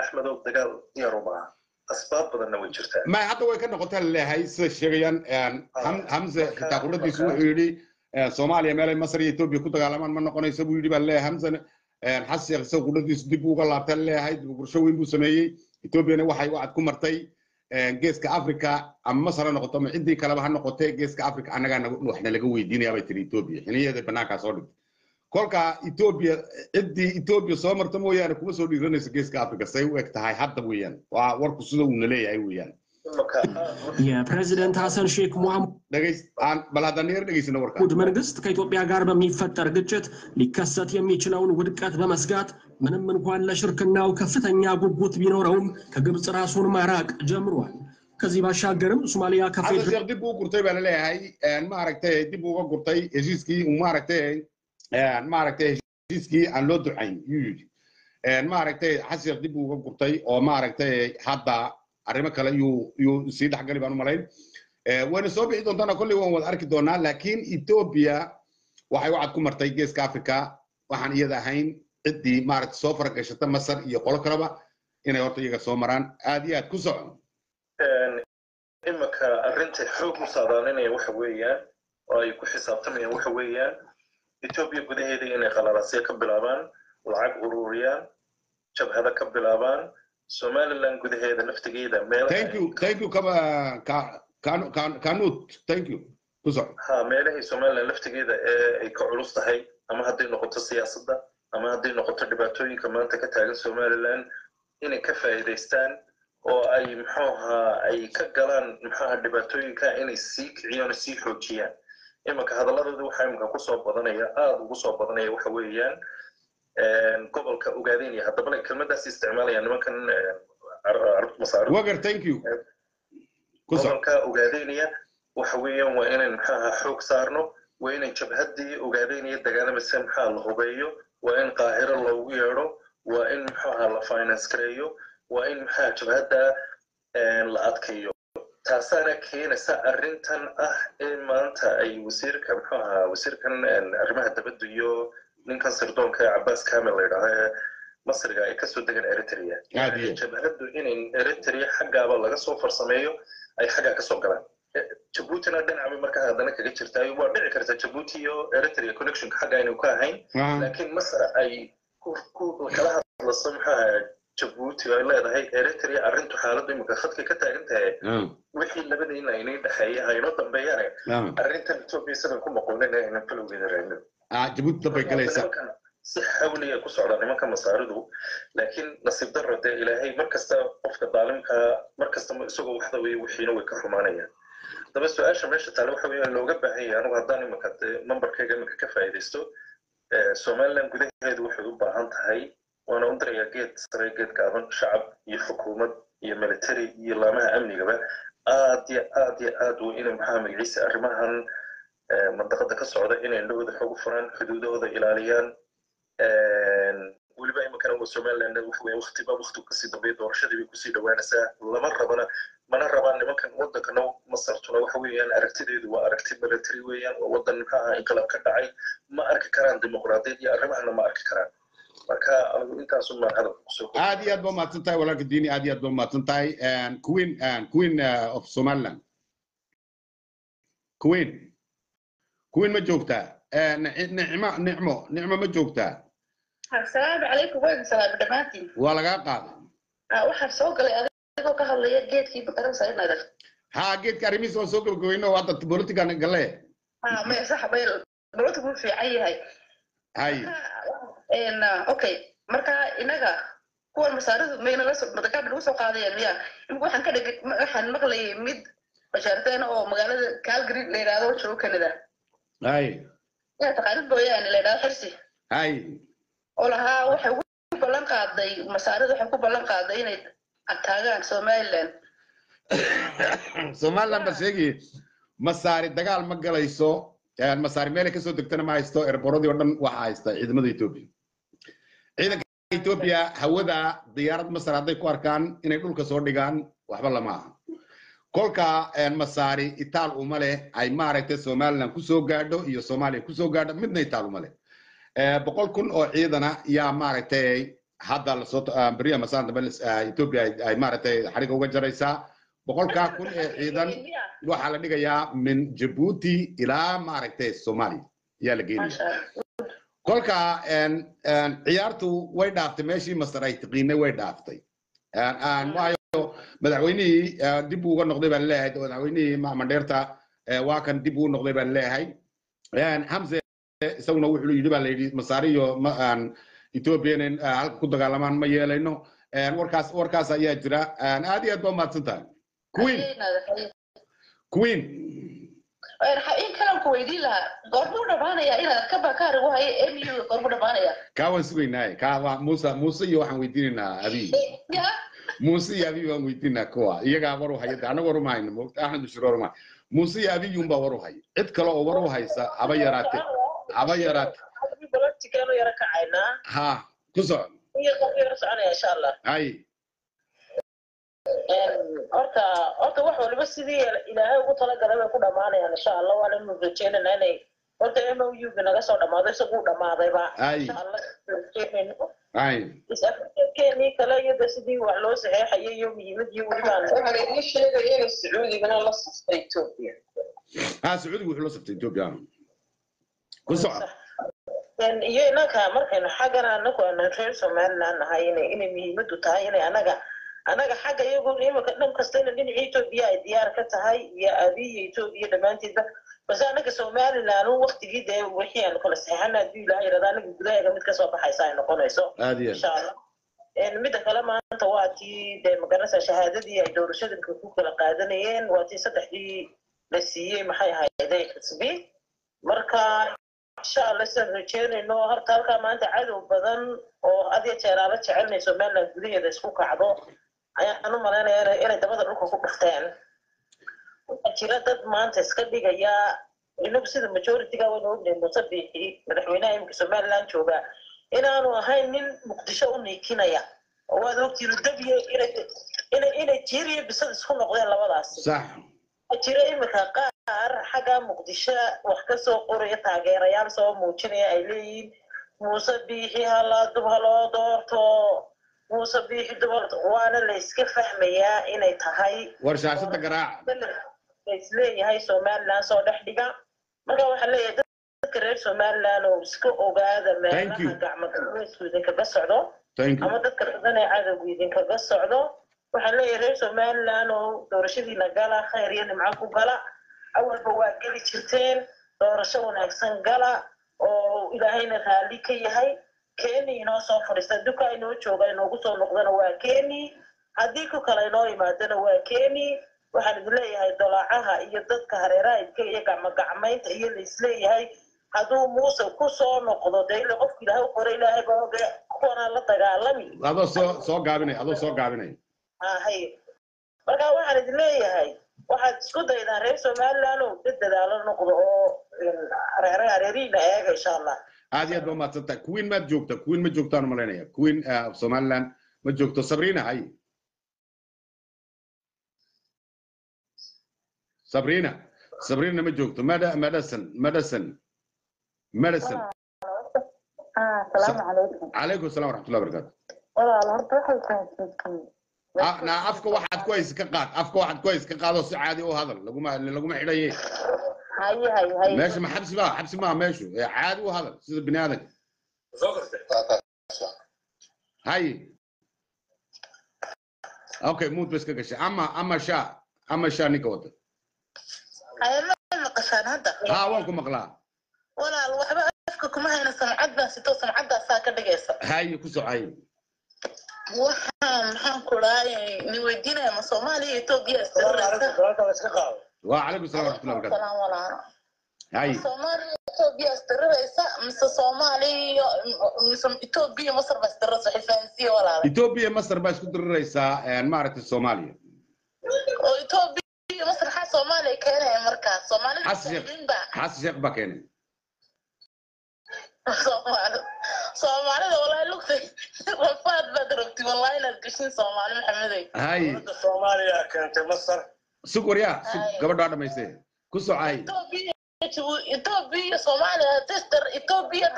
axmedow dagaal diyaar uma aha asbaab badanna way jirtaa ma hadda way ka noqotaa la leeyahay sida sheegayaan Ham- hamse marka- xitaa marka- wuxuu yidhi soomaaliya meelay masar iyo etoobiya ku dagaalamaan ma noqonayso buu yidhi baa la leeyahay hamsene xasan sheekh isaga qudhadiisu dib uga laabta la leeyahay dib ugursho weyn buu sameeyey etoobiyana waxay wacad ku martay geeska africa ama masar ha noqoto ama ciddii kaleba ha noqotee geeska africa annagaa waxna laga weydiinaya bay tiri etoobiya xiliyadeeda banaankaa soo dhigtay kolka etoobiya ciddii etoobiya soo marta mooyaane kuma soo dhiiranayso geeska africa say u eg tahay hadda weeyaan waa warku sida uuna leeyahay weeyaan የፕሬዚደንት ሐሰን ሼክ warka መንግስት ከኢትዮጵያ ጋር በሚፈጠር ግጭት ሊከሰት የሚችለውን ውድቀት በመስጋት ምንም እንኳን ለሽርክናው ከፍተኛ ጉጉት ቢኖረውም ከግብፅ ራሱን ማራቅ ጀምሯል። ከዚህ ባሻገርም ሶማሊያ sheekh dib uu gurtay baa laleeyahay maaragtay dib uga gurtay heshiiskii maaragtay maaragtay heshiiskii aan loo ducayn yuu yidhi. Maaragtay sheekh dib uga gurtay oo maaragtay hadda arrimo kale yuu sii dhexgali baan u wayna soo bixi doontaana kolley waan wada arki doonaa laakiin etoobiya waxay wacad ku martay geeska africa waxaan iyada ahayn ciddii maaragtay soo faragashata masar iyo qolo kaleba inay horta iyaga soo maraan. Aad iyo aad ku soco imaka arrinta xoog u saadaalinaya waxa weeyaan oo ay ku xisaabtamayaan waxa weeyaan etoobiya gudaheeda inay qalalaasya ka bilaabaan lacag ururiyaan jabhada ka bilaabaan somaliland gudaheeda naftigeeda meelaha thank you thank you kaba ka Kanu- Kan- kanut. Thank you. Ku soco ha meelahii somaliland laftigeeda ee ay ka culus tahay ama hadday noqoto siyaasadda ama hadday noqoto dhibaatooyinka maanta ka taagan somaliland inay ka faa'iidaystaan oo ay muxuu ahaa ay ka galaan muxuu ahaa dhibaatooyinka inay sii kiciyaan oo sii xoojiyaan imanka hadalladooda waxaa imanka ku soo badanaya aada ugu soo badanaya waxa weeyaan gobolka ogaadeenaya haddaba kelmadaas isticmaalayaan nimankan ku soco gobolka ogaadeynaya waxa weeyaan waa inaan maxaa ahaa xoog saarno waa inaan jabhaddii ogaadeynaya dagaalamaysa maxaa la hubeeyo waa in qaahiro loogu yeedho waa in muxuu ahaa la finance gareeyo waa in maxaa jabhadda la adkeeyo taasaana keenaysa arrintan ah in maanta ay wasiirka muxuu ahaa wasiirkan arrimaha dabadda iyo ninkan sirdoonka ee cabaas kamil la yidhaaho ee masriga ay ka soo degan eritrea. Jabhaddu inay eritrea xaggaaba laga soo farsameeyo ay xaggaa ka soo galaan. Jabuutina dhinacba markaa haddana kaga jirtaayo waa dhici karta jabuuti iyo eritrea connectionka xagga aynu ka ahayn. Ah, laakiin masar ay kala hadlaso maxaa jabuuti ay leedahay eritrea arrintu xaaladdu imika khadka ka taagan tahay. Ah, wixii labadiina aynay dhexeeya haynoo dambeeyane ah. arrintan etoobiya sidan ku noqonin aynan bilowgeeda raadin Ah, jabuuti dambay galaysa nimankan si xawliya ku socda nimanka masaaridu laakiin nasiib darro dee ilaahay mar kasta qofka daalimka mar kasta isagoo waxda wey wixiina way ka xumaanayaan. Daba su'aasha meesha taale waxa weeyaan looga baahan yahay anigu haddaan imika dee nambarkayga imika ka faa'iidaysto somaliland gudaheedu waxay u baahan tahay waana u dirayaa geed sare geed gaaban shacab iyo xukuumad iyo military iyo laamaha amnigaba aad iyo aad iyo aad waa inay maxaa magaciisa arrimahan eh, mandaqada ka socda inay indhahooda xoog u furaan xuduudahooda ilaaliyaan weliba iminkana waa somaliland waxa weye waktiba waktigu ka sii dambeeya doorashadii ku sii dhowaanaysaa lama rabana mana rabaan nimankan wadankana masartuna waxa weeyaan aragtideedu waa aragti military weeyaan waa wadan maxaa inqilaab ka dhacay ma arki karaan dimuqraadiyad iyo arrimahana ma arki karaan marka anigu hadalka ku soo koobi. aad iyo aad ba mahadsan tahay walaalka diini aad iyo aad ba mahadsan tahay. Queen queen uh, of somaliland. Queen. Queen ma joogtaa Nic- nicmo nicmo nicmo ma joogtaa asalaamu calaykum waan salaam dhammaantiin waa lagaa qaaday. Ah, waxaan soo galay adigoo ka hadlaya geedkii makaransa inaad ha geedka arrimihiisa waan soo gabagabayno hadda politikan galee. Maya sax bay dowladda wuu fiican yahay. ah, okay marka inaga. Kuwan masaaridu mayna la soo madagaab lagu soo qaadayeen miya imika waxaan ka dhigay waxaan maqlayay mid bashaarteen oo magaalada calgary la yidhaahdo joogo canada hay yaa taqaanid mooyaane la yidhahdo xirsi hay oo lahaa waxay ku ballan qaaday masaaridu waxay ku ballan qaaday inay taagaan somaliland somaliland ba sheegi masaari dagaal ma galayso masaari meelay ka soo degtana ma haysto erboradii oo dhan waxa haysta ciidamada etoobiya ciidanka etoobiya hawada diyaarad masar hadday ku arkaan inay dhulka soo dhigaan waxba lama aha. Kolka masaari itaal uma leh ay maaragtay somaliland ku soo gaadho iyo soomaaliya ku soo gaadho midna itaal uma leh. Eh, boqol kun oo ciidana yaa maaragtay hadda la soo beriya masaan dambe ethiopia ay maaragtay xariga uga jaraysaa boqolkaa kun ee ciidan. Waxaa la dhigayaa min jabuuti ilaa maaragtay soomaaliya ayaa la geynaya kolka ciyaartu way dhaaftay. Meeshii masar ay tiqiinay way dhaaftay. Waayo madaxweynihii dib uga noqday baan leeyahay. Madaxweynihii mandheerta waa kan dib ugu noqday baan leeyahay. Hamse isaguna wuxuu yidhi baa la yidhi masaari iyo ethiopia inay halka ku dagaalamaan ma yeelayno? Warkaas warkaas ayaa jira. Aad iyo aad baa umahadsan tahay in kalan ku weydiin lahaa. Goormuu dhamaanaya inaad ka bakaar ugu hayo mu goormuu dhamaanaya kaa waan sugaynaaye kaa waa muuse muuse iyo waxaan weydiinaynaa abiy. Muuse iyo abiy waan weydiinaa kuwa. Iyagaa war u haya de anaga war uma hayno moogta axmed bashir war uma muuse iyo abiy unbaa war u haya cid kale oo war u haysa haba yaraate haba yaraate balotikeenu yara kacaynaa ha ku soco hay horta horta wax waliba sidii ilaahay ugu talagalay bay ku dhamaanayaan insha allah waana inu rajeynana inay horta m o u ga naga soo dhamaado isagu dhamaadayba Ay. insha allah rajeynayno hay is-afrikeenii kale iyo de sidii wax loo saxeexayay iyo muhiimadii welibaan waxaan idiin sheegaya inay sacuudigana la safta etoobiya ha sacuudigu wuxuu la ku soco iyo inanka markaynu xaggan anagu reer somaliland nahay inay inay muhiimadu tahay inay anaga anaga xagga iyagu imika dhan kastayna dhinaca etoobiya ay diyaar ka tahay iyo abiya etoobiya dhammaanteedba base anaga somaliland un waktigii dee wixii aanu kala saxeexana hadduu ilaha yirahda anaga gudahaga mid ka soo baxaysa ay noqonayso. Insha allah. Midda kale maanta waa tii dee magaranaysa shahaadadii ay doorashadanka ku kala qaadanayeen? Waa tii saddexdii la siiyey maxay ahayday xisbi marka insha allah sidaan rajeynayno horta halkaa maanta cadow badan oo had iyo jeer aala jecelnay somaliland gudaheeda isku kacdo ayaan u malaynaya inay dabada dhulka ku dhufteen waxaa jira dad maanta iska dhigaya inagu sida majority-ga waynu ognahay muuse biixi madaxweynaha imika somaliland jooga inaanu ahayn nin muqdisho u niikinaya. Oo waad ogtiinu dabiye inay inay jiir iyo bisad isku noqdeen labadaasi jira imika qaar xagga muqdisho wax ka soo qoraya taageerayaal soo muujinaya ay leeyihiin muuse biixi hala dub haloo doorto muuse biixi hala waana la iska fahmayaa inay tahay war shaashada garaaca is leeyahay somaliland soo dhex dhiga. Marka waxaa leeyahay dadka reer somaliland oo iska ogaada meelaha gacmagameysku idinkaga socdo ama dadka badan ee cadowgu idinkaga socdo. Waxaan leeyahay reer somaliland oo doorashadiina gala khayr iyo nimco ku gala. Awalba waa geli jirteen doorasho wanaagsan gala oo ilaahayna raalli ka yahay keni inoo soo fadhiista duka inoo jooga inoogu soo noqdana waa keni haddii ku kale inoo yimaadana waa keni waxaan idin leeyahay dolaacaha iyo dadka hareeraha idinka iyo gacmogacmaynta iyo laisleeyahay hadduu muuse ku soo noqdo ila qofku ilaahay u qora ilaahay baa oge kuwanaa la dagaalami adoo soo soo gaabinay adoo soo gaabinay ahay marka waxaan idin leeyahay waxaad isku daydaan reer somaliland oo dad dadaalo noqdo oo hareere hareerihiina eega insha allah aad iyo aad baa umahadsan tahay queen maad joogta queen ma joogtaan u malaynaya queen uh, somaliland ma joogto sabrina hay sabrina. Sabrina ma joogto Mada- madison madison madison asalaamu calaykum assalam waraxmatullahi fahamsiisay Ah, afka waxaad ku haysa ka qaad. Afka waxaad ku haysa ka qaadoo si caadi u hadal. Laguma laguma xidhaye meesha ma xabsi baa xabsi maa meeshu ee caadi u hadal sida bini aadanka hay okay mood ba iska gashay ama ama sha ama sha ninka hadda ha waan ku maqlaa walaal waxba afka kuma hayna samcad baa sito samcaddaasaa ka dhigaysa hay ku socay waxaan maxaan ku dhahay ni weydiinaya ma soomaaliya etoobiya isdiriraysa waa wabarakaatu salaam walaalo hay soomaaliya etoobiya isdiriraysa mise soomaaliya mise etoobiya masar baa isdiriraysa xifaansiya walaalo ethiopia masar baa isku diriraysaa maaragtay soomaaliya oo etoobiya masar xaa soomaaliya keenaya markaas soomaalida xasan sheekh baa keenay Soomaali- soomaalida walaahi lugtay wafaad baad rabti wallahi inaad gashin soomaali maxamedey hay soomaaliya keentay masar sug waryaa sug gabadhaa dhamaystay ku socay etoobiya etoobiya soomaaliya etoobiya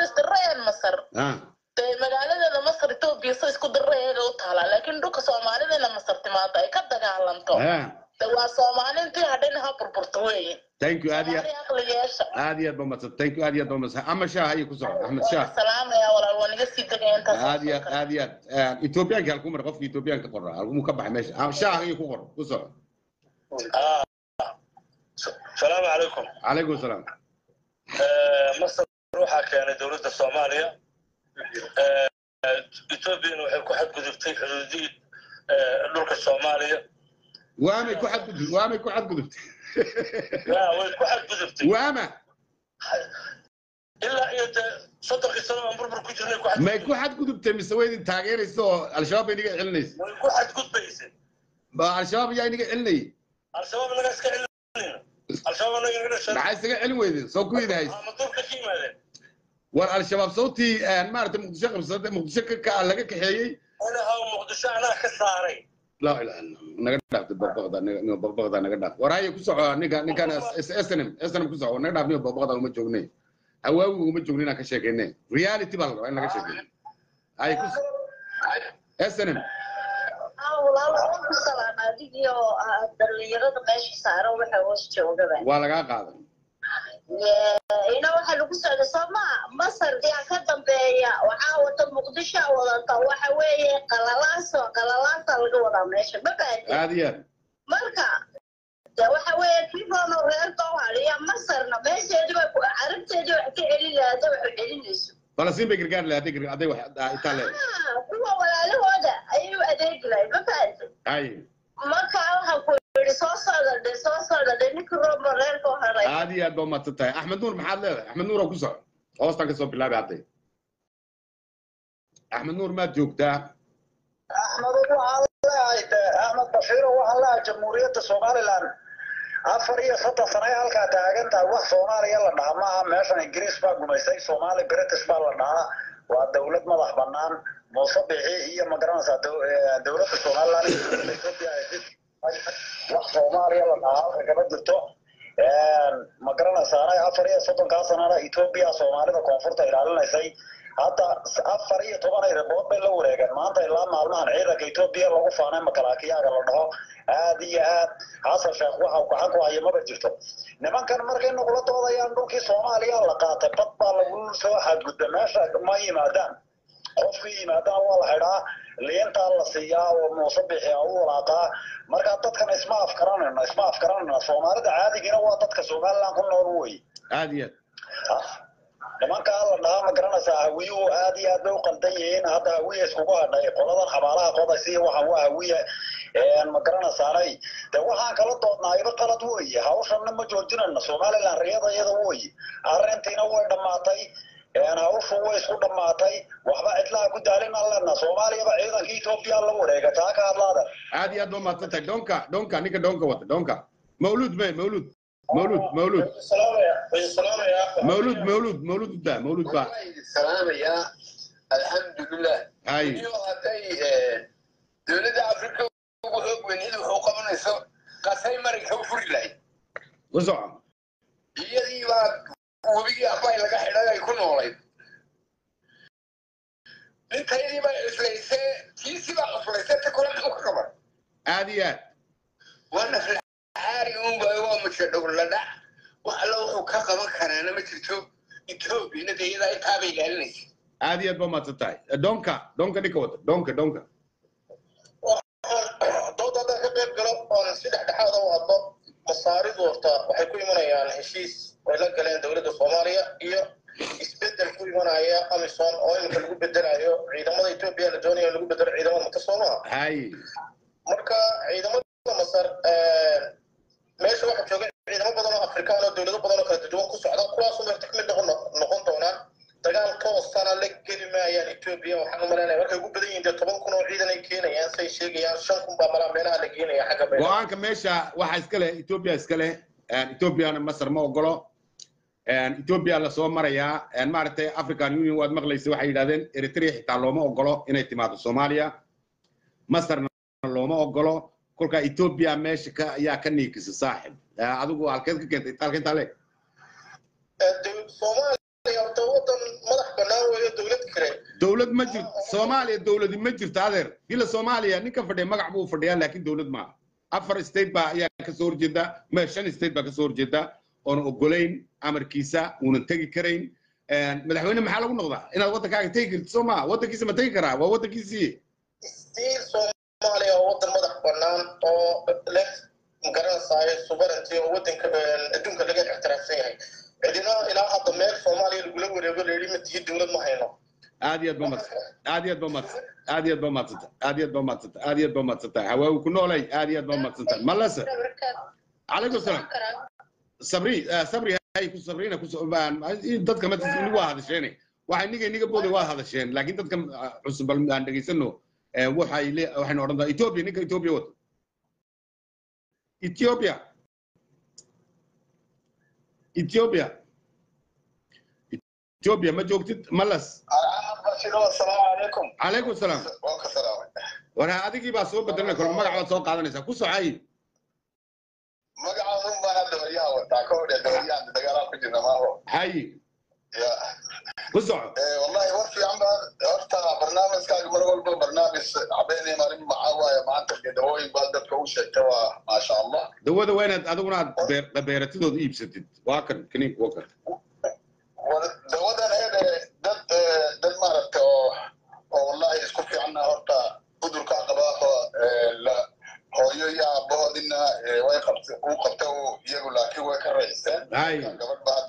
masar. Ha? Dee magaaladeeda masar etoobiya sa isku dirayeeda u taalaa laakiin dhulka soomaalidana masar timaado ay ka dagaalanto de waa soomaaliintii hadhayna ha burburto weeye thank you aad iyo soomaali aqli yeesha aad iyo aad baa mahadsan thank you aad iyo aad baa mahadsan ama shaah ayay ku socon axmed shaah salaamaya walaal waa naga sii degaya intaas aad iyo aad aad iyo aad etoobiyaanka halku mar qofka etoobiyaanka qora halkumuu ka baxay meesha shaah ayay ku qor ku soco salaamu calaykum calaykum salaam. Masar waxaa keenay dowladda soomaaliya. Etoobiyana waxay ku xadgudubtay xuduudihii dhulka soomaaliya. Waamay ku xadgudub waamay ku xadgudubtay? Way ku xadgudubtay. Waama? Ilaa iyo dee soddonkii sano aan burbur ku jirnay may ku xadgudubtay mise way idin taageeraysa oo al-shabaab bay inaga celinaysa? Way ku xadgudbaysay. Ba al-shabaab ayaa inaga celinayay al-shabaab naga iska celinayna al-shabaab naga inaga dhashay. Maxaa isaga celin weydeen soo ku ama dulka ka yimaadeen war al-shabaab sawtii maaragtay muqdisho qabsada muqdisho ka ka laga kaxeeyey? Inaha muqdisho anaa ka saaray. Laa ilaha illa naga dhaafta baqbaqda naga baqbaqda naga dhaaf. War haye ku soco ninka ninkan snm snm ku soco. Naga dhaaf niyo baqbaqda uma joognay hawaawi uma joognin inaan ka sheekeynay reality baa la rabaa in laga sheekeeyo haye ku snm adigiyo dhalinyarada meesha saaran waxa hoos joogaba waa lagaa qaaday. Ina waxa lagu socda sooma masar yaa ka dambeeya waxaa wata muqdisho wadata waxa weeye qalalaaso qalalaasa laga wadaa meesha ma baadi aad iyo aad marka de waxa weeye kifono reer dowhaliya masarna meesheedi bay carabteedii wax ka celin lahada wax u celinayso falastiin bay gargaar leh hadday hadday wax itaa leedahay Ah, kuwa walaalahooda ayay u adeegi lahay ma haye marka waxaan ku yidhi soo socda dhe soo socda dhe ninka rooba reerka u haray aad iyo aad baa umahadsan tahay axmed nuur maxaad leedahay axmed nuur oo ku soco hoostaan ka soo bilaabay hadday axmed nuur maad joogtaa axmed waxaan leeyahay de axmed bashiiro waxaan leeyahay jamhuuriyadda somaliland afar iyo soddon sano ay halkaa taagan tahay wax soomaaliya la dhaha maaha meeshan ingiriis baa gumaystay soomaali british baa la dhahaa waa dowlad madax banaan muuse bixi iyo ma garanaysaa dow- eh, dowladda ay dib- wax soomaaliya la dhahaa halka kama jirto. Ma garanaysaana afar iyo soddonkaa sanana ethiopia soomaalida koonfurta ilaalinaysay hadda afar iyo toban ay rabood bay la wareegeen maanta ilaa maalmahan ciidanka ethiopia lagu faanay makalaakiyaga la dhaho. Aad iyo aad. Xasan sheekh waxa uu gacan ku haya maba jirto. Nimankan markay nugula doodayaan dhulkii soomaaliya la qaatay bad baa lagu soo xadgudba meesha ma yimaadaan. Qofkii yimaadaan waa la xidhaa liintaa la siiyaa oo muuse bixi u walaaqaa. Marka dadkan isma afkaranayna isma afkaranayna soomaalida caadigiina waa dadka somaliland ku nool wey. Aad iyo aad nimankaa la dhahaa ma garanaysaa hawiyuhu aad iyo aad bay u qaldan yihiin hadda hawiya iskugu hadhay. Qoladan xabaalaha qodaysiya waxaan waa hawiya ma garanaysaanay. De waxaan kala doodnaa iba qalad weeye hawshanna ma joojinayna. Somaliland riyada iyada weeye arrintiina way dhammaatay. Hawshu way isku dhammaatay. Waxba cidlaha ku daalinaan leenaa soomaaliyaba ciidanka etoobiya la wareega taa ka hadlaada aad iyo aad baa umahadsan tahay doonka doonka ninka doonka wata doonka. Mawluud me mawluud mawluud mawluud mawluud mawluud mawluud udaa mawluud baa salaamaya alxamdulilah iyo hadday dowladda afrika ugu xoog weynid wuxuu qabanayso qasay marinka u furi lahayd ku soco iyadii baa webigii afay laga xidhay ay ku noolayd nintaydii baa cuslaysee tiisii baa cuslaysee ta kule muxuu ka qaban aad iyo aad waa naflaxaari unba waa maja dhowladhac wax alla wuxuu ka qaban karaana ma jirto etoobiyana dee iyadaa ilaalinaysa aad iyo aad baa umahadsan tahay doonka doonka ninka wata doonka doonka dood haddaan ka qayb galo oon si dhexdhexaada u hadlo masaaridu horta waxay ku imanayaan heshiis ay la galeen dowladda soomaaliya iyo isbeddel ku imanaya amison oo iminka lagu bedelayo ciidamada etoobiya la doonaya lagu bedelo ciidamada mata soomaha hay marka ciidamada masar meesha waxaa jooga badan oo afrikaan oo dowlado badan oo kala duwan ku socda kuwaasoo horta ka mid noqon noqon doonaan dagaal toosana la geli maayaan etoobiya waxaan u malaynaya markay ugu badan yihiin dee toban kun oo ciidan ay keenayaan say sheegayaan shan kun baa malaa meelaha la geenaya xagga beelaha go'aanka meesha waxaa iska leh ethiopia iska leh. Ethiopiana masar ma ogolo. Ethiopia la soo marayaa maaragtay african union waad maqlaysa waxay yidhahdeen eritrea xitaa looma ogolo inay timaado soomaaliya. Masarna looma ogolo kolkaa ethiopia meesha ka ayaa ka niikisa saaxib. Adigu halkeed ka keentay itaalka intaa leeg. Soomaaliya horta wadan madax bannaan weeyo dowlad kale dowlad ma jirto soomaaliya dowladi ma jirto adeer bila soomaaliya ninka fadhiya magac buu fadhiyaa laakiin dowlad maaha afar state baa ayaa ka soo horjeeda shan state baa ka soo horjeeda. Oona ogolayn amarkiisa uunan tegi karayn. Madaxweyne maxaa lagu noqdaa? Inaad waddankaaga tegi kartid soo maa waddankiisa ma tegi karaa? Waa waddankiisii stiil soomaaliya waa waddan madax bannaan oo leh magaranaysaay subaranti oo waddanka adduunka laga ixtiraafsan yahay. Cidina ilaa hadda meel soomaaliya lagula wareego layidhi ma tihi dowlad ma hayno. Aad iyo aad ba madsanta aad iyo aad ba madsanta aad iyo aad ba madsanta aad iyo aad ba madsanta aad iyo aad ba madsanta hawaawi ku noolay. Aad iyo aad ba madsanta malasa calaykum salaam. Sabri sabri hay ku sabrina ku dadka ma inigu waa hadasheen waxa iniga iniga booday waa hadasheen laakiin dadka cusub bal aan dhegaysano waxaynu odhan doonaa ethiopia ninka ethiopia wato ethiopia. Ethiopia. Ethiopia ma joogtid? Malas calaykum salaam. War adigii baa soo bedelna karo magac baad soo qaadanaysaa ku socay. Magacaadun baan hadda waryaha wataa ka hodhe waryahan dagaalaa ku jirna maaho hayi ku soco horta barnaamijkaaga mar walba barnaamij cabeynaya maalin maxaa waaye maanta dawooyin baa dadka u sheegta waa maasha allah dawada waa inaad adiguna aad beeratidooda iibsatid waa kan kaniinka waa kan dawadan eede dad dad maaragta oo oo wallahi isku fiicanna horta cudurkaa qabaa hooyo iyo aabahoodina way qabta uu qabta iyagu laakiin way ka raysteen gabadh baa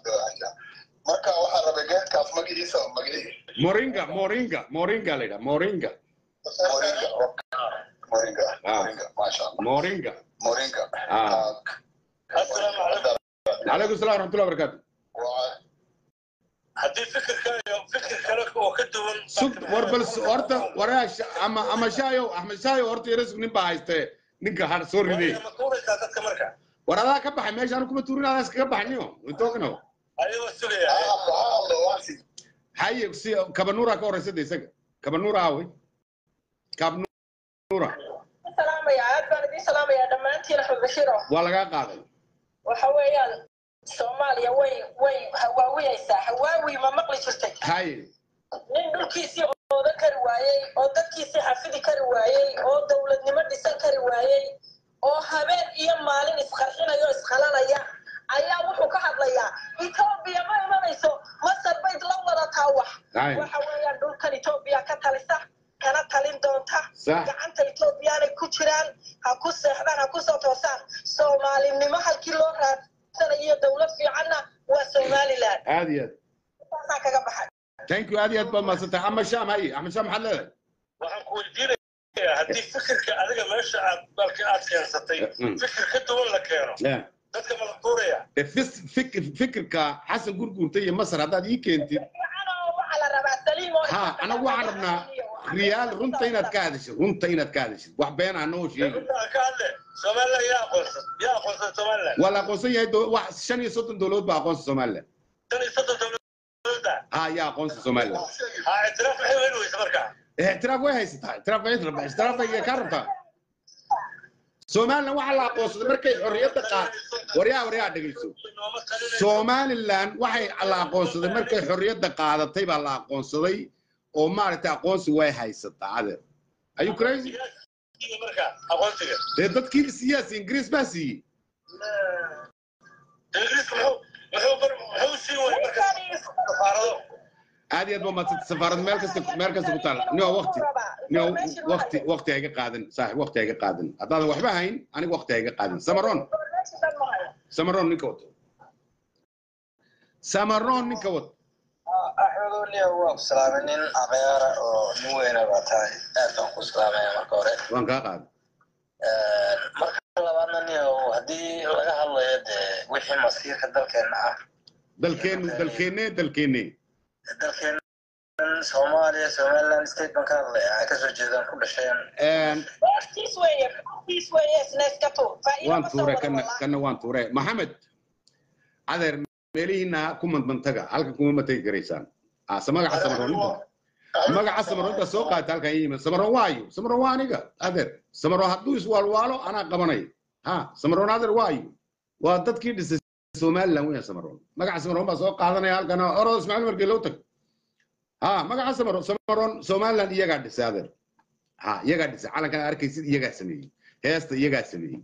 hadda marka waxaa rabay geedkaas magaciisa magacii moringa moringa moringa la yidhaha moringa. Moringa moringa moringa maasha allah. Moringa. Moringa. Calaykum salam waraxmatullahi wabarakaatu haddii fikirka fikir kale oo ka duwan sug war bal horta waraash ama ama shaayo axmed shaayo horta yaresug nin baa hayste ninka har soo ridee war adaa ka baxay meesha anu kuma tuurin adaa iskaga baxniyo sugaya haye si. Kabanuura ka horeysa de isaga kabanuura awe. Kabnuura salaamaya aad baan idiin salaamayaa dhammaantiin axmed bashiiro waa lagaa qaaday waxa weeyaan soomaaliya way way hawaawiyaysaa hawaawi ma maqli jirtay. Haye nin dhulkiisii oodan kari waayey oo dadkiisii xafidi kari waayey oo dowladnimo dhisan kari waayey oo habeen iyo maalin isqarxinaya oo isqalanaya ayaa wuxuu ka hadlayaa etoobiya ma imanayso masar bayd la wadataa wax. Waxa weeyaan dhulkan etoobiya ka talisa kana talin doonta. Gacanta etoobiyaanay ku jiraan ha ku seexdaan ha ku soo toosaan. Soomaalinimo halkii loo raadsanayo dowlad fiicanna waa somaliland. Aad iyo aad. Saasaa kaga baxay. Thank you aad iyo aad baad mahadsantahay axmed shaam haye axmed shaam maxaad leedahay? Waxaan ku weydiinayaa haddii fikirka adiga meesha aad dalka aad keensatay fikir ka duwan la keeno dadka ma la tuuraya fikirka xasan gurguurta iyo masar haddaad ii keentid. Ha anagu waxaan rabnaa riyaal runta inaad ka hadashid runta inaad ka hadashid wax been aan noo somaliland waa la aqoonsan yahay wax shan iyo soddon dowladood baa aqoonsan somaliland ha yaa aqoonsan somaliland ictiraaf way haysataa ictiraaf ictiraaf kaa rabtaa somaliland waxaa la aqoonsaday markay xorriyadda qaad waryaa waryaa dhegeyso. Somaliland waxay la aqoonsaday markay xorriyadda qaadatay baa la aqoonsaday oo maaragtay aqoonsi way haysataa adeer are you crazy? Dee dadkii siyaasi ingiriis baa siiyey? Muxuu muxuu siin waay marka safaarado aad iyo aad baa madsanta safaarad meel kasta meel kasta ku taala nio waqti nio waqti waqti hayga qaadan saaxib waqti hayga qaadan haddaadan waxba hayn aniga waqti hayga qaadan samaron samaron ninka wato samaron ninka wato axmedow niya waa ku salaamay nin abeera oo nin weyna baa tahay aad baan ku salaamaya marka hore waan kaa qaaday marka labaadna niya haddii laga hadlayo dee wixii masiirka dalkeenna ah dalkeenu dalkeenne dalkeenne dalkeen soomaaliya somaliland state baan ka ku dhasheen waan tuure kana waan tuure maxamed adeer meelihiina ku madmantaga halkan kuma matagi karaysaan. Ase magaca samaroninta magaca samaroninta soo qaata halkan yimid. Samaron waayo samaron waa aniga adeer. Samaron hadduu iswaalwaalo anaa qabanay. Ha samaron adeer waayo. Waa dadkii dhisay somaliland weya samaron magaca samaron baa soo qaadanaya halkan orodo ismaaciil markii loo tag ha magaca samaron samaron somaliland iyagaa dhisay adeer ha iyagaa dhisay calankan arkaysid iyagaa sameeyey heesta iyagaa sameeyey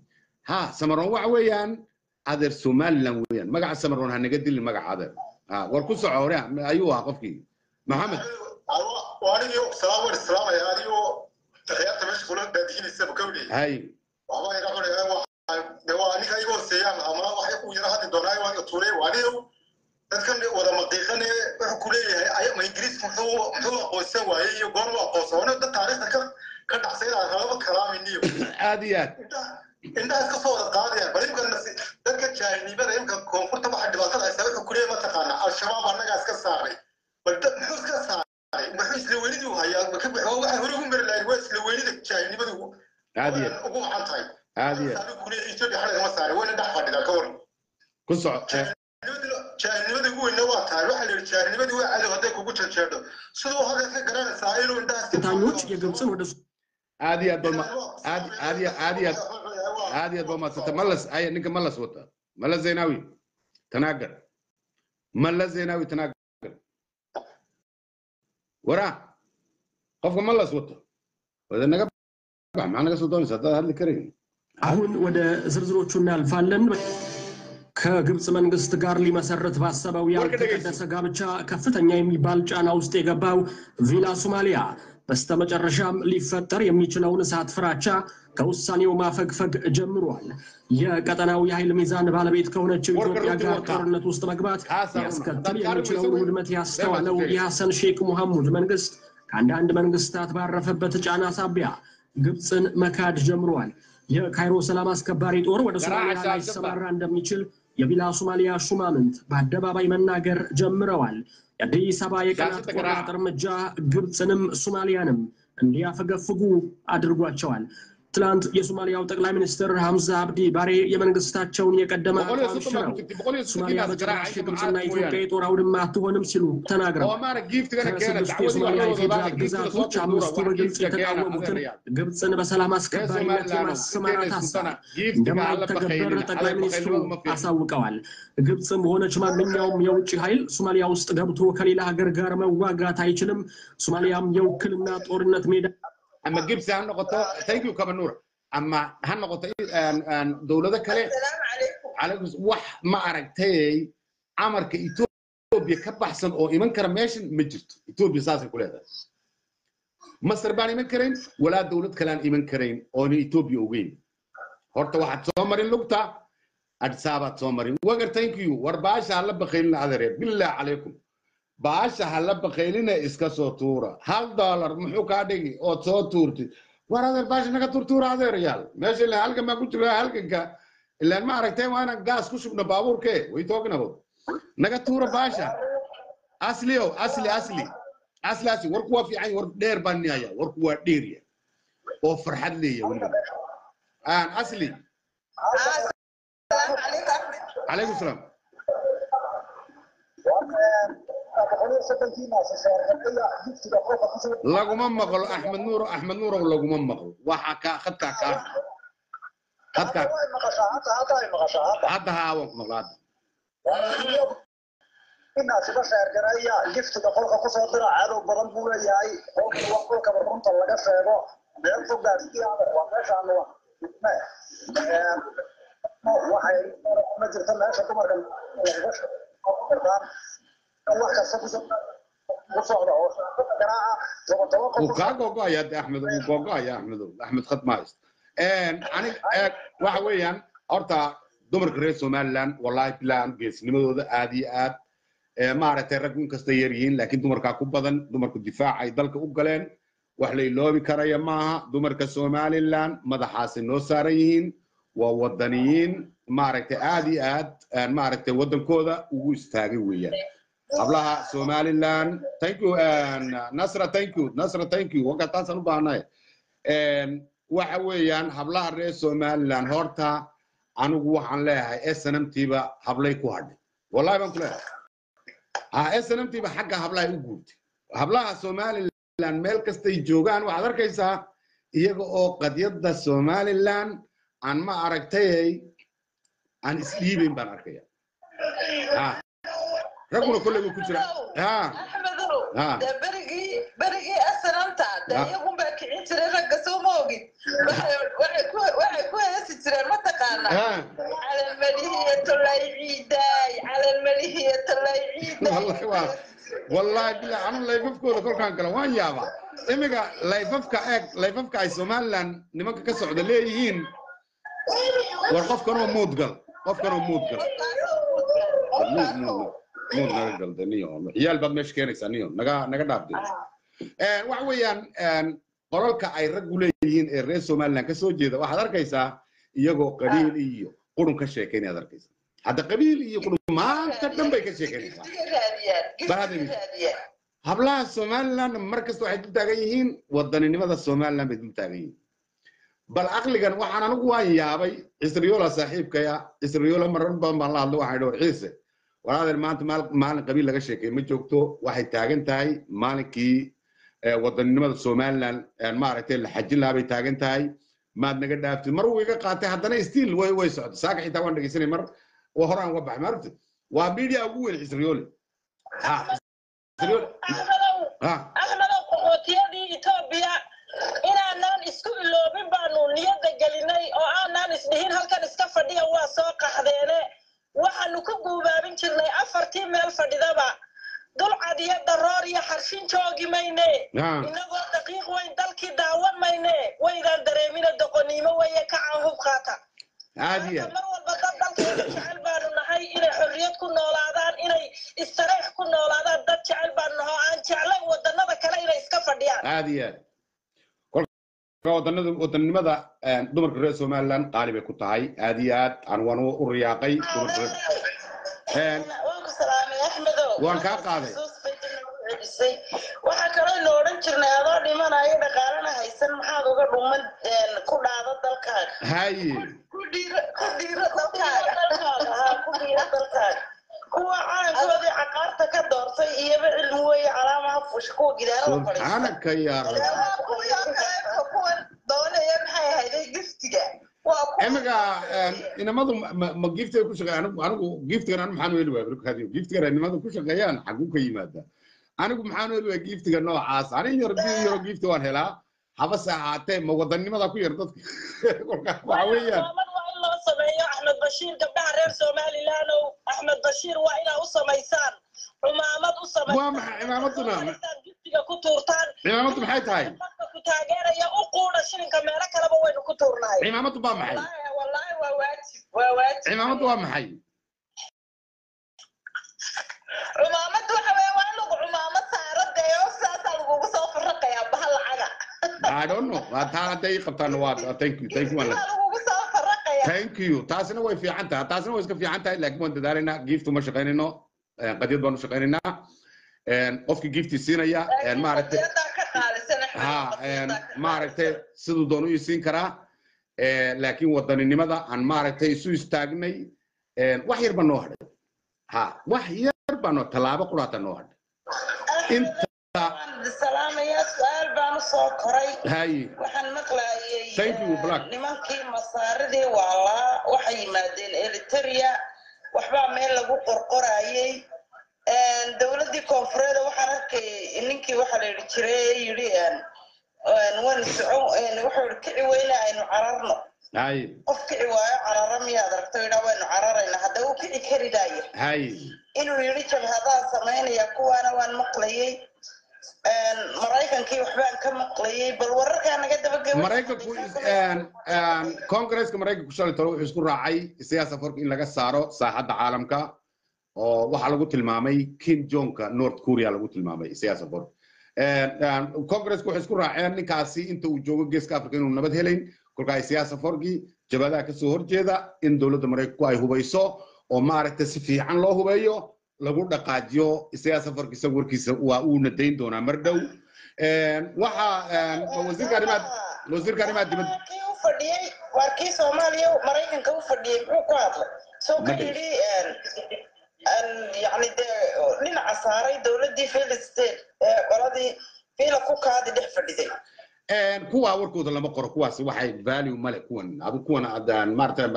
ha samaron waxa weeyaan adeer somaliland weeyaan magaca samaron ha naga dilin magaca adeer ha war ku soco hore ayuu ahaa qofkii maxamed waaniyo salaam waan islaamaya adigo taxiyaadta meesha kula baadihiinaysaba kawdhi hay waxba ina cunaya waa ninka iga hooseeyaan ama waxay ku yara hadli doonaa waan tuuray waaniyo dadkan wada maqiiqane wuxuu ku leeyahay ma ingiriiska muxuu muxuu aqoonsan waayey iyo goor u aqoonsan waaniyo dad taariikhda ka ka dhacsay inaan halaba kalaaminiyo aad iyo aad indhahaas ka soo wada qaadayaan bal imka dadka jaahilnimada imka koonfurta waxa dhibaatada haysta wuxuu ku leeyahay mataqaana al-shabaab annagaas ka saaray bal muxuu iska saaray muxuu isla weynidii hayaa waxa hore ugu mari lahayn waa isla weynida jaahilnimadu aad ugu wacan tahay aad iyo ethiopia xalay kama saaray wayna dhex fadhidaa ka waran ku soco jaahilnimadii ugu weyna waa tahay waxaa la yidhi jaahilnimadii waa cadow hadday kugu jejeedho siduu hore ka garanaysaa inuu indhahaas ታኞች የግብፅን ወደ aad iyo aad baa aad aad iyo aad iyo aad aad iyo aad baa mahadsanta malas ay ninka malas wata malas zeynawi tanaagar malas zeynawi tanaagar waraa qofka malas wata wada naga bax maxaa naga soo doonaysa haddaad hadli karayn አሁን ወደ ዝርዝሮቹ እናልፋለን። ከግብፅ መንግስት ጋር ሊመሰረት ባሰበው ያልተቀደሰ ጋብቻ ከፍተኛ የሚባል ጫና ውስጥ የገባው ቪላ ሶማሊያ በስተመጨረሻም ሊፈጠር የሚችለውን እሳት ፍራቻ ከውሳኔው ማፈግፈግ ጀምሯል። የቀጠናው የኃይል ሚዛን ባለቤት ከሆነችው ኢትዮጵያ ጋር ጦርነት ውስጥ መግባት ሊያስከትል የሚችለውን ውድመት ያስተዋለው የሐሰን ሼክ ሙሐሙድ መንግስት ከአንዳንድ መንግስታት ባረፈበት ጫና ሳቢያ ግብፅን መካድ ጀምሯል። የካይሮ ሰላም አስከባሪ ጦር ወደ ሶማሊያ ላይሰማራ እንደሚችል የቪላ ሶማሊያ ሹማምንት በአደባባይ መናገር ጀምረዋል። የአዲስ አበባ የቀናት ቆራጥ እርምጃ ግብፅንም ሶማሊያንም እንዲያፈገፍጉ አድርጓቸዋል። ትላንት የሶማሊያው ጠቅላይ ሚኒስትር ሐምዛ አብዲ ባሬ የመንግስታቸውን የቀደመ ሽረው ሶማሊያ በጭራሽ የግብፅና ኢትዮጵያ የጦር አውድማ አትሆንም ሲሉ ተናግረዋል። ከስድስቱ የሶማሊያ የፌዴራል ግዛቶች አምስቱ በግልጽ የተቃወሙትን ግብፅን በሰላም አስከባሪነት የማሰማራት ሀሳብ እንደማይተገበር ጠቅላይ ሚኒስትሩ አሳውቀዋል። ግብፅም ሆነች ማንኛውም የውጭ ኃይል ሶማሊያ ውስጥ ገብቶ ከሌላ ሀገር ጋር መዋጋት አይችልም። ሶማሊያም የውክልና ጦርነት ሜዳ ama gibsi ha noqoto thank you kabanuur ama ha noqoto dowlado kale wax ma aragtay amarka etoobiya ka baxsan oo iman kara meeshan ma jirto etoobiya saasay ku leedahay masar baan iman karayn walaa dowlad kalean iman karayn oona etoobiya ogeyn horta waxaad soo marin lugta adisaabaad soo marin wagar thank you. war baasha hala bakaylina adeeree billah calaykum baasha hala bakaylina iska soo tuura. Hal dollar muxuu kaa dhigi ood soo tuurtid war adeer baasha naga turtuura adeerayaal meesha ilaa halkan baa ku jira halkanka. Ilaan ma aragtay waa gaas ku shubna baabuurke way about naga tuura baasha. Aslio asli asli. Asli asli. Warku waa fiican war dheer baan nihaya warku waa dheerya oo farxad leeya weliba. Aan asli. Calaykum salaam laguma maqlo axmed nuur axmed nuurow laguma maqlo. Waxa ka khadkaa kaa khadkaa hadda haa waan ku maqla hadda inaasiba sheergaraya giftiga qolka ku soo dira cadow badan buu leeyahay qolkaba runta laga sheego meel fog gaarsiyaada waa meeshaan waxay ma jirta meesha dumarka kasta kaa gogoaya axmed wuu gogoaya axmedow axmed khad ma waxa weeyaan horta dumarka reer somaliland wallahi bilaan geesnimadooda aad iyo aad maaragtay rag inkasta yar yihiin laakiin dumarkaa ku badan dumarku difaac ay dalka u galeen wax la iloobi karaya maaha dumarka somaliland madaxaasi noo saaran yihiin waa wadaniyiin maaragtay aad iyo aad maaragtay waddankooda ugu istaagay weeyaan hablaha somaliland thank you nasra thank you nasra thank you. Waka u baahnahay waxa weeyaan hablaha reer somaliland horta anigu waxaan leeyahay snmtiba hablay ku hadhay wallahi baan ku leeyahay. Ha snmtiba xagga hablahay u guurtay. Hablaha somaliland meel kastay joogaan waxaad arkaysaa iyaga oo qadyadda somaliland aan ma aragtayay aan isdhiibayn baan arkaya raguna kolley buu ku jira Ah. dee berigii berigii asananta dee Ah. iyagun baa kicin jiray ragga soo ma ogid Waxay- ku- heesi jireen mataqaana Ah. calalmalihiya tolay ciidaay calalmalihiya tolay ciidaay wallahi bilaa anu layfafkooda kolkaan gala waan yaabaa imiga layfafka eeg layfafka ay somaliland nimanka ka socda leeyihiin war qofkanoo muud gal qofkanoo muud muud naga galda niyo ciyaal baad meesha keenaysaa niyo naga naga dhaafday waxa weeyaan qolalka ay raggu leeyihiin ee reer somaliland ka soo jeeda waxaad arkaysaa iyagoo qabiil iyo qurun ka sheekaynayaad arkaysaa. Hadda qabiil iyo qurun maanta dhan bay ka hablaha somaliland mar kasta waxay dul taagan yihiin wadaninimada somaliland bay dul taagan yihiin. Bal aqligan waxaan anigu waan yaabay cisriyoola saaxiibkaya cisriyoola marar badan baan la hadlay waxaan dhowr ciise walaadeer maanta maal- maalin qabiil laga sheekay ma joogto waxay taagan tahay maalinkii wadaninimada somaliland eh, maaragtay la xajin taagan tahay. Maad naga dhaaftid mar wuu iga qaatay haddana stiil way socda saaka xitaa waan dhegeysanay mar horaan uga baxay. Maaragtay waa media ugu weyn cisriyoole axmedow qaxootiyadii etoobiya inaanaan isku iloobin baanu niyadda gelinay oo aanaan isdhihin halkan iska fadhiya waa soo qaxdeene waxaanu ku guubaabin jirnay afartii meel fadhidaba. Dulcad iyo daroor iyo xarshin joogi mayne. Inagoo daqiiq weyn dalkii daawan mayne. Waydaan dareemina doqoniimo weeye kacan hub qaata. Mar walba dad dalkeeda jecel baanu nahay inay xorriyad ku noolaadaan inay istareex ku noolaadaan. Dad jecel baanu nahay oo aan jeclayn wadannada kale inay iska fadhiyaan aad iyo aad kolka wadanada wadanimada eh, dumarka reer somaliland qaali bay ku tahay. Aad iyo aad aan waan u riyaaqay waan kaa qaaday. Waxaa kaloo ina odhan jirnay adoo dhimanayo dhaqaalana haysan maxaad uga dhuman ku dhaado dalkaaga? Haye kuwa caankoodii caqaarta ka doortay iyaba cilmi weeye calaamaha fusha kuwa gidaarada fadhiista subxaanaka yaa rabbi kuwa doonaya maxay ahayday waa kuwa imiga inamadu ma- giftiga ku shaqeeya anigu anigu giftigan anu maxaan weli waay giftigan inamadu ku shaqeeyaan xaguu ka yimaada. Anigu maxaan weli waay giftiga noocaas. Ani yar yaro gifti waan helaa. Habase ahaatee ma wadanimada ku yar dadka. Waxa weeyaan. waa sameeyo axmed bashiir gabdhaha reer somaliland ow axmed bashiir waa inaa u samaysaan. Cumaamad u waa maxay? Cimaamaduna giftiga ku tuurtaan. Cimaamaddu maxay tahay ku taageeraya u quudha shilinka meelo kaleba waynu ku tuurnahay cimaamaddu baa maxay? Wallaahi- waa waajib waa waajib. Cimaamaddu waa maxay? Cumaamaddu waxa weeye waa in lagu cumaamad saaro dee oo sidaasaa lagugu soo farraqayaa bahal lacaga. I don't know. Waa taa hadday ii qabtaan waa you you thank you. Taasina way fiican tahay. Taasina way iska fiican tahay laakiin waan dadaalaynaa gift uma shaqaynayno eh, qadiyad baan u shaqaynaynaa Eh, qofkii gifti siinaya eh, maaragtay maaragtay siduu doon u isiin karaa Eh, laakiin wadaninimada aan maaragtay isu istaagnay wax yar baa noo hadhay. Ha wax yar baa noo tallaabo quraata noo hadhay. Soo koray. Haye waxaan maqlaayay Thank you, eh, nimankii masaaridii waalaa waxay yimaadeen eliteria waxbaa meel lagu qorqorayay dowladdii koonfureed waxaan arkay ninkii waxaa la yidhi jiray yidhi wan soco wuxuu kici weyne aynu cararno qof kici waayo carara miyaad aragto yidhaa waynu cararayna hadda uu kici kari daaya inuu yidhi jabhadaha samaynaya kuwaana waan maqlayay. Maraykankii waxbaan ka maqlayay bal wararkaa naga dabageba maraykanku kongresska maraykanku shalay tolo wuxuu isku raacay siyaasa forka in laga saaro saaxadda caalamka oo waxaa lagu tilmaamay kim jonka north korea lagu tilmaamay siyaasa forka kongresska waxay isku raaceen ninkaasi inta uu joogo geeska africa inuu nabad helayn. Kolka ay siyaasa forkii jabadaha ka soo horjeeda in dowladda maraykanku ay hubayso oo maaragtay si fiican loo hubeeyo lagu dhaqaajiyo siyaasa forka isaga warkiisa waa uuna dayn doonaa mar dhow. Waxa wasiirka arrimaha wasiirka arrimaha dibadda fadhiyey kii soomaaliya maraykanka u fadhiyey muxuu ku hadlay. Soo ka yidhi yani dee dhinaca saaray dowladdii filistiin ee qoladii fiila ku kaadi dhex fadhiday kuwa warkooda lama qoro kuwaas waxay value male kuwan kuwan adaan maarata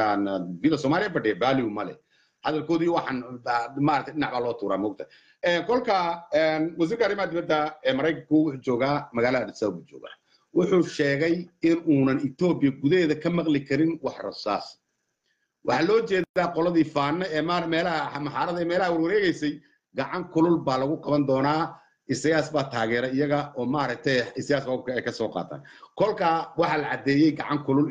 bila soomaaliya badhe value male. Hadalkoodii waxaan maaragtay dhinac baa loo tuuraa moogta kolka wasiirka arrimaha dibadda ee maraykanku wuxuu joogaa magaalada addis joogaa wuxuu sheegay in uunan etoobiya gudaheeda ka maqli karin wax rasaas waxaa loo jeedaa qoladii faana ee meelaha maxaarada ee meelaha warwareegaysay gacan kulul baa lagu qaban doonaa isayaas baa taageera iyaga oo maaragtay isayaas hobka ay ka soo qaataan. Kolka waxaa la caddeeyey gacan kulul